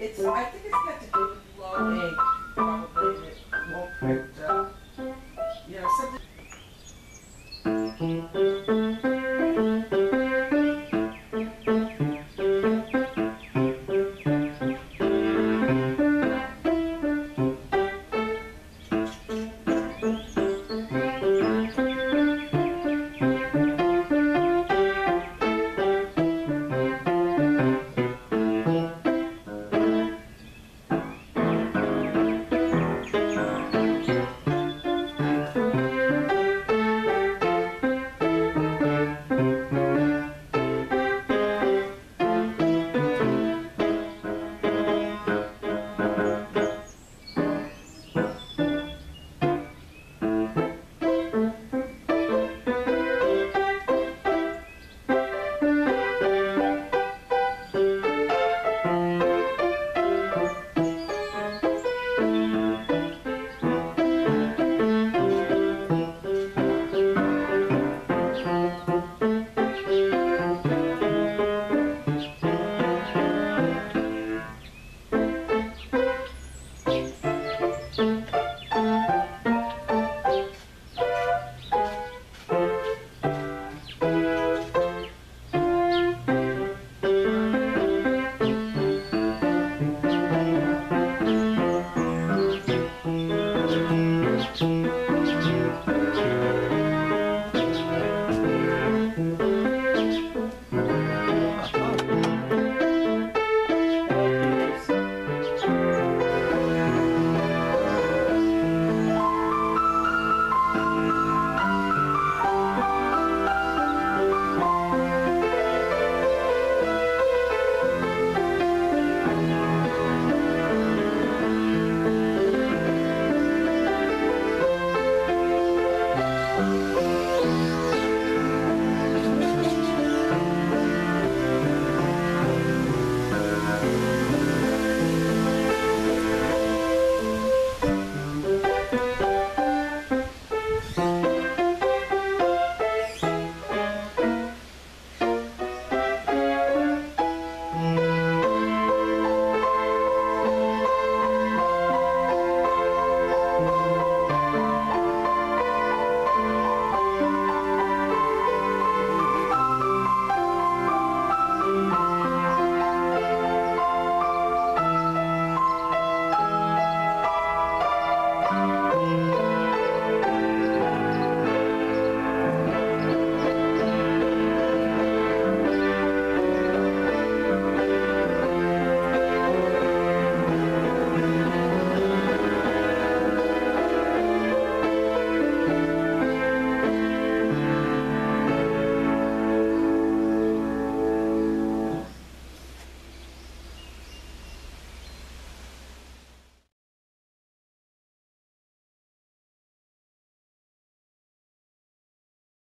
It's, I think it's got to do with low age.